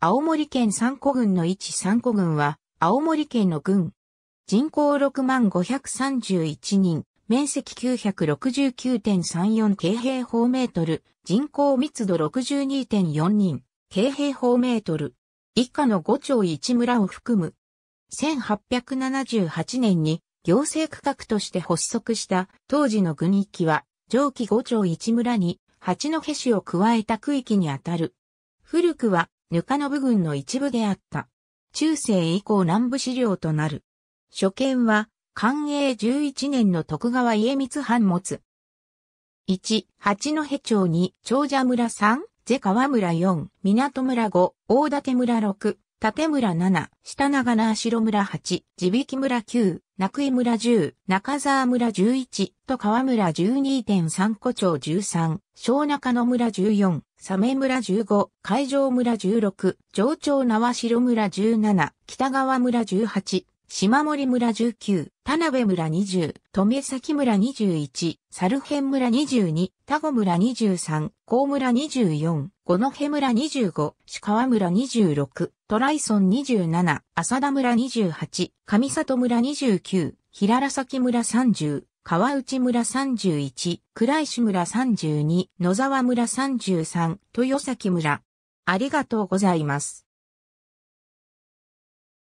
青森県三古郡の一三古郡は、青森県の郡。人口6万531人、面積969.34京平方メートル、人口密度62.4人、京平方メートル。以下の5町1村を含む。1878年に行政区画として発足した当時の郡域は上記5町1村に八戸市を加えた区域にあたる。古くはぬかの部軍の一部であった。中世以降南部資料となる。初見は寛永11年の徳川家光藩持。1、八戸町2、長者村3、瀬川村4、港村5、大館村6、立村7、下長名城村8、地引村9、中井村10、中沢村11、と川村12.3古町13、小中野村14、鮫村15、海上村16、上町縄城村17、北川村18、島森村19、田辺村20、富崎村21、猿辺村22、田子村23、高村24、五戸村25、鹿川村26、トライソン27、浅田村28、上里村29、平良崎村30、川内村31、倉石村32、野沢村33、豊崎村。ありがとうございます。